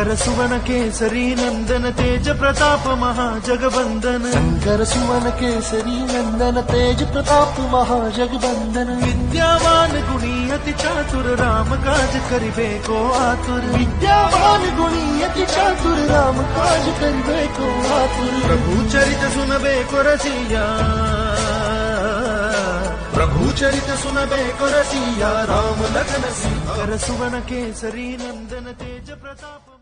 शङ्कर सुवन केसरी नंदन तेज प्रताप महाजगबंदन। शङ्कर सुवन केसरी नंदन तेज प्रताप महाजगबंदन। विद्यावान गुणी अति चातुर राम काज करिबे को आतुर। विद्यावान गुणी अति चातुर राम काज करिबे को आतुर। प्रभु चरित सुनबे को रसिया। प्रभु चरित सुनबे रसिया राम लखन सिंह। कर सुवन केसरी नंदन तेज प्रताप